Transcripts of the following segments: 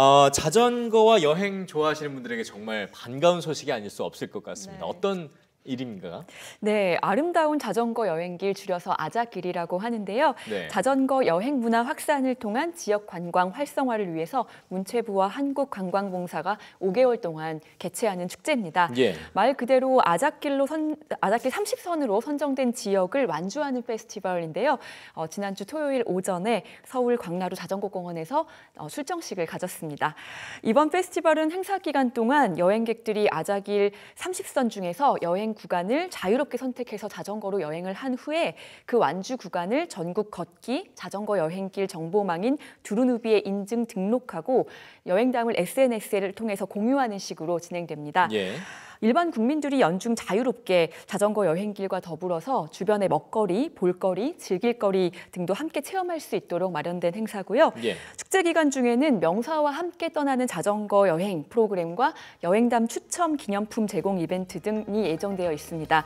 어, 자전거와 여행 좋아하시는 분들에게 정말 반가운 소식이 아닐 수 없을 것 같습니다. 네. 어떤 일입니까? 네, 아름다운 자전거 여행길 줄여서 아자길이라고 하는데요. 네. 자전거 여행 문화 확산을 통한 지역 관광 활성화를 위해서 문체부와 한국관광공사가 5개월 동안 개최하는 축제입니다. 예. 말 그대로 아자길로 선, 아자길 30선으로 선정된 지역을 완주하는 페스티벌인데요. 어, 지난주 토요일 오전에 서울 광나루 자전거공원에서 어, 출정식을 가졌습니다. 이번 페스티벌은 행사 기간 동안 여행객들이 아자길 30선 중에서 여행 구간을 자유롭게 선택해서 자전거로 여행을 한 후에 그 완주 구간을 전국 걷기 자전거 여행길 정보망인 두루누비에 인증 등록하고 여행담을 SNS를 통해서 공유하는 식으로 진행됩니다. 예. 일반 국민들이 연중 자유롭게 자전거 여행길과 더불어서 주변의 먹거리, 볼거리, 즐길거리 등도 함께 체험할 수 있도록 마련된 행사고요. 예. 축제 기간 중에는 명사와 함께 떠나는 자전거 여행 프로그램과 여행담 추첨 기념품 제공 이벤트 등이 예정되어 있습니다.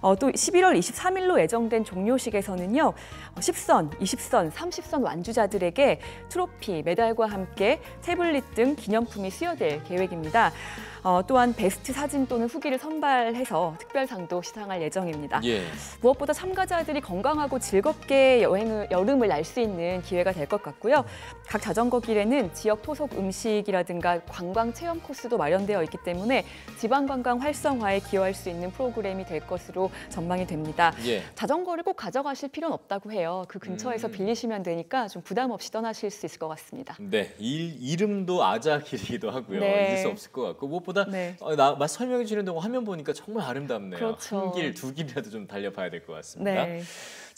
어, 또 11월 23일로 예정된 종료식에서는요, 어, 10선, 20선, 30선 완주자들에게 트로피, 메달과 함께 태블릿 등 기념품이 수여될 계획입니다. 어, 또한 베스트 사진 또는 후기를 선발해서 특별상도 시상할 예정입니다. 예. 무엇보다 참가자들이 건강하고 즐겁게 여행을 여름을 날 수 있는 기회가 될 것 같고요. 각 자전거 길에는 지역 토속 음식이라든가 관광 체험 코스도 마련되어 있기 때문에 지방 관광 활성화에 기여할 수 있는 프로그램이 될 것으로 전망이 됩니다. 예. 자전거를 꼭 가져가실 필요는 없다고 해요. 그 근처에서 음. 빌리시면 되니까 좀 부담 없이 떠나실 수 있을 것 같습니다. 네, 일, 이름도 아자길이기도 하고요. 네. 잊을 수 없을 것 같고 무엇보다 네. 어, 나, 막 설명해 주는 동안 화면 보니까 정말 아름답네요. 그렇죠. 한 길, 두 길이라도 좀 달려봐야 될 것 같습니다. 네.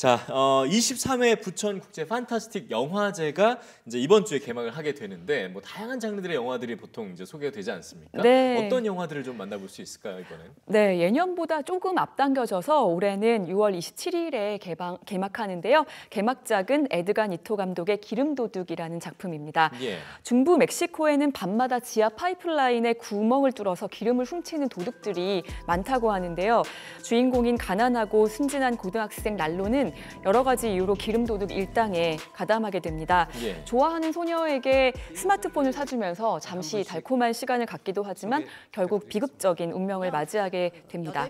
자, 어, 23회 부천 국제 판타스틱 영화제가 이제 이번 주에 개막을 하게 되는데 뭐 다양한 장르들의 영화들이 보통 이제 소개가 되지 않습니까? 네. 어떤 영화들을 좀 만나볼 수 있을까요 이번엔? 네, 예년보다 조금 앞당겨져서 올해는 6월 27일에 개방, 개막하는데요. 개막작은 에드간 이토 감독의 기름도둑이라는 작품입니다. 예. 중부 멕시코에는 밤마다 지하 파이프라인에 구멍을 뚫어서 기름을 훔치는 도둑들이 많다고 하는데요. 주인공인 가난하고 순진한 고등학생 랄로는 여러 가지 이유로 기름 도둑 일당에 가담하게 됩니다. 예. 좋아하는 소녀에게 스마트폰을 사주면서 잠시 달콤한 시간을 갖기도 하지만 결국 비극적인 운명을 맞이하게 됩니다.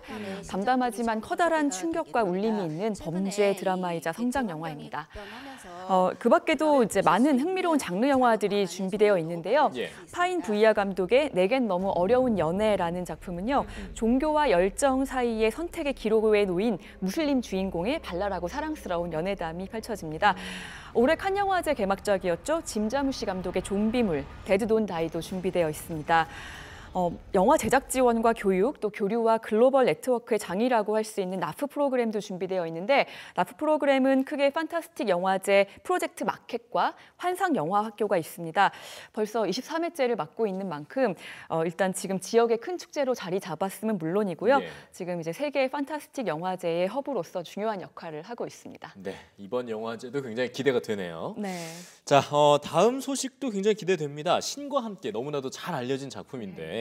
담담하지만 커다란 충격과 울림이 있는 범죄 드라마이자 성장 영화입니다. 어, 그 밖에도 이제 많은 흥미로운 장르 영화들이 준비되어 있는데요. 예. 파인 부이아 감독의 내겐 너무 어려운 연애라는 작품은요. 종교와 열정 사이의 선택의 기로에 놓인 무슬림 주인공의 발랄하고 사랑스러운 연애담이 펼쳐집니다. 올해 칸 영화제 개막작이었죠. 짐 자무시 감독의 좀비물 Dead Don't Die도 준비되어 있습니다. 어, 영화 제작 지원과 교육, 또 교류와 글로벌 네트워크의 장이라고 할 수 있는 NAFF 프로그램도 준비되어 있는데 NAFF 프로그램은 크게 판타스틱 영화제 프로젝트 마켓과 환상 영화 학교가 있습니다. 벌써 23회째를 맡고 있는 만큼 어, 일단 지금 지역의 큰 축제로 자리 잡았으면 물론이고요. 예. 지금 이제 세계 판타스틱 영화제의 허브로서 중요한 역할을 하고 있습니다. 네, 이번 영화제도 굉장히 기대가 되네요. 네. 자, 어, 다음 소식도 굉장히 기대됩니다. 신과 함께 너무나도 잘 알려진 작품인데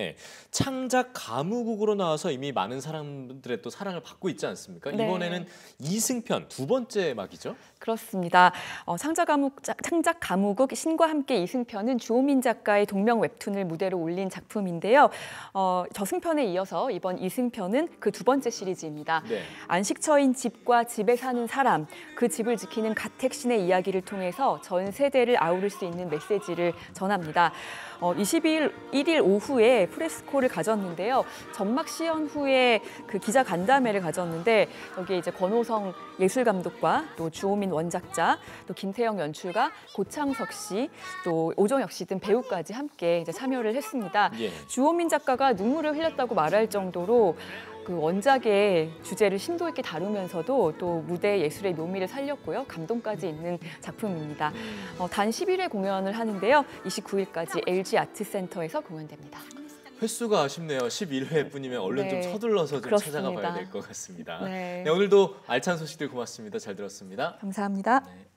창작 가무국으로 나와서 이미 많은 사람들의 또 사랑을 받고 있지 않습니까? 네. 이번에는 이승편 두 번째 막이죠. 그렇습니다. 어, 창작 가묵 창작 가무국 신과 함께 이승편은 주호민 작가의 동명 웹툰을 무대로 올린 작품인데요. 어, 저승편에 이어서 이번 이승편은 그 두 번째 시리즈입니다. 네. 안식처인 집과 집에 사는 사람, 그 집을 지키는 가택신의 이야기를 통해서 전 세대를 아우를 수 있는 메시지를 전합니다. 어, 22일 1일 오후에 프레스코를 가졌는데요. 전막 시연 후에 그 기자 간담회를 가졌는데 여기에 이제 권호성 예술 감독과 또 주호민 원작자, 또 김태영 연출가, 고창석 씨, 또 오정혁 씨 등 배우까지 함께 이제 참여를 했습니다. 예. 주호민 작가가 눈물을 흘렸다고 말할 정도로 그 원작의 주제를 심도 있게 다루면서도 또 무대 예술의 묘미를 살렸고요. 감동까지 있는 작품입니다. 어, 단 10일에 공연을 하는데요. 29일까지 LG 아트센터에서 공연됩니다. 횟수가 아쉽네요. 11회뿐이면 얼른 네, 좀 서둘러서 좀. 찾아가 봐야 될 것 같습니다. 네. 네, 오늘도 알찬 소식들 고맙습니다. 잘 들었습니다. 감사합니다. 네.